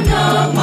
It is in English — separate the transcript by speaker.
Speaker 1: ndũgatanonoke